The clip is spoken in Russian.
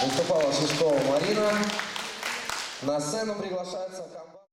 Выступала шестого Марина. На сцену приглашается команда.